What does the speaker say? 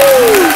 Woo!